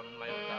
on my own.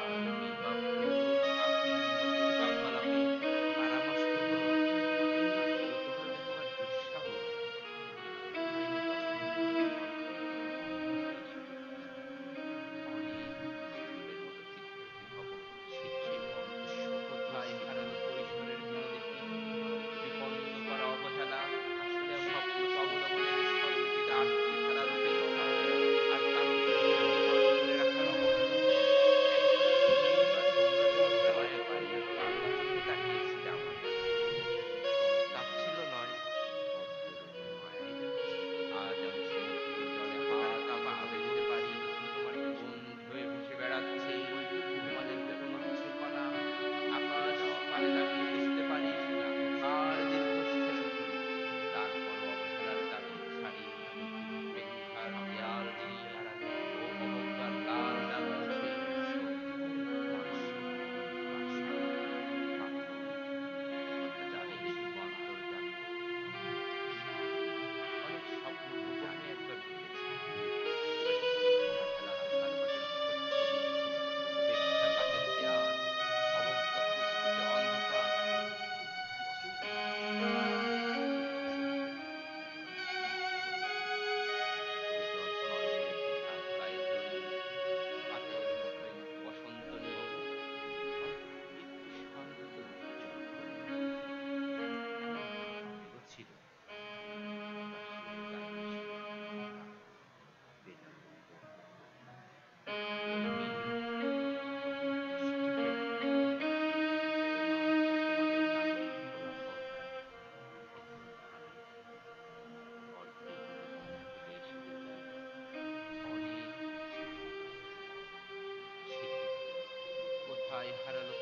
I had a look